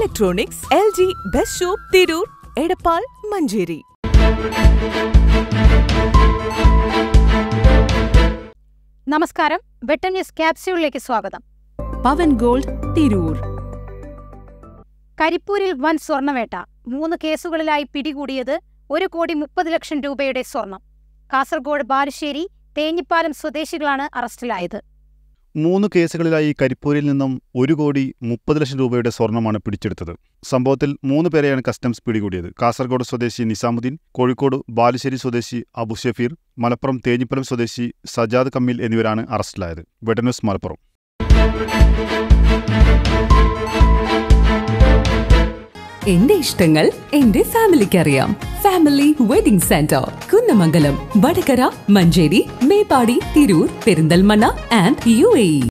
Electronics L G best shop Tirur Edappal Manjeri നമസ്കാരം. Vettam news ക്യാപ്സ്യൂളിലേക്ക് സ്വാഗതം. പവൻ ഗോൾഡ് തിരൂർ. കരിപ്പൂരിൽ വൻ സ്വർണവേട്ട. മൂന്ന് കേസുകളിലായി പിടികൂടിയത് ഒരു കോടി മുപ്പത് ലക്ഷം രൂപയുടെ സ്വർണം. കാസർഗോഡ് ബാലുശ്ശേരി തേഞ്ഞിപ്പാലം സ്വദേശികളാണ് അറസ്റ്റിലായത്. മൂന്ന് കേസുകളിലായി കരിപ്പൂരിൽ നിന്നും ഒരു കോടി മുപ്പത് ലക്ഷം രൂപയുടെ സ്വർണമാണ് പിടിച്ചെടുത്തത്. സംഭവത്തിൽ മൂന്ന് പേരെയാണ് കസ്റ്റംസ് പിടികൂടിയത്. കാസർഗോഡ് സ്വദേശി നിസാമുദ്ദീൻ കോഴിക്കോട് ബാലുശ്ശേരി സ്വദേശി അബു ഷഫീർ മലപ്പുറം തേഞ്ഞിപ്പലം സ്വദേശി സജാദ് കമ്മിൽ എന്നിവരാണ് അറസ്റ്റിലായത്. വെട്ടന്യൂസ് മലപ്പുറം. എന്റെ ഇഷ്ടങ്ങൾ എന്റെ ഫാമിലിക്ക് അറിയാം family wedding centre Kunnamangalam Vadakara Manjeri Meppadi Tirur Perinthalmanna and you